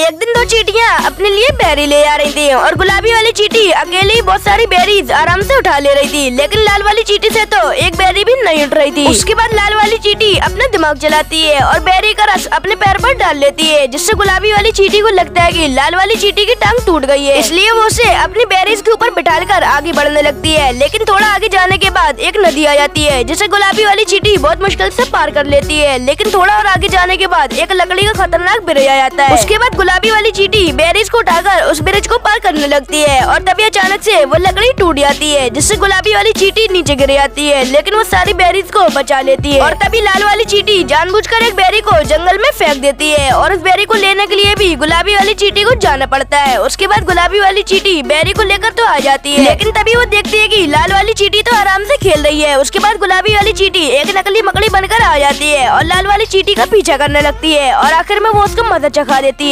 एक दिन दो चीटियाँ अपने लिए बेरी ले आ रही थी और गुलाबी वाली चीटी अकेले ही बहुत सारी बेरीज आराम से उठा ले रही थी, लेकिन लाल वाली चीटी से तो एक बेरी भी नहीं उठ रही थी। उसके बाद लाल वाली चीटी अपना दिमाग चलाती है और बेरी का रस अपने पैर डाल लेती है, जिससे गुलाबी वाली चीटी को लगता है की लाल वाली चीटी की टांग टूट गई है। इसलिए वो उसे अपनी बैरिज के ऊपर बिठा कर आगे बढ़ने लगती है, लेकिन थोड़ा आगे जाने के बाद एक नदी आ जाती है, जिसे गुलाबी वाली चीटी बहुत मुश्किल से पार कर लेती है, लेकिन थोड़ा और आगे जाने के बाद एक लकड़ी का खतरनाक ब्रिज आ जाता है। उसके बाद गुलाबी वाली चीटी बैरिज को उठाकर उस ब्रिज को पार करने लगती है, और तभी अचानक से वो लकड़ी टूट जाती है, जिससे गुलाबी वाली चीटी नीचे गिर जाती है, लेकिन वो सारी बैरिज को बचा लेती है। और तभी लाल वाली चीटी जानबूझकर एक बैरी को जंगल में फेंक देती है और उस बेरी को लेने के लिए भी गुलाबी वाली चीटी को जाना पड़ता है। उसके बाद गुलाबी वाली चीटी बेरी को लेकर तो आ जाती है। लेकिन तभी वो देखती है की लाल वाली चीटी तो आराम से खेल रही है। उसके बाद गुलाबी वाली चीटी एक नकली मकड़ी बनकर आ जाती है और लाल वाली चीटी का पीछा करने लगती है और आखिर में वो उसको मदद चखा देती है।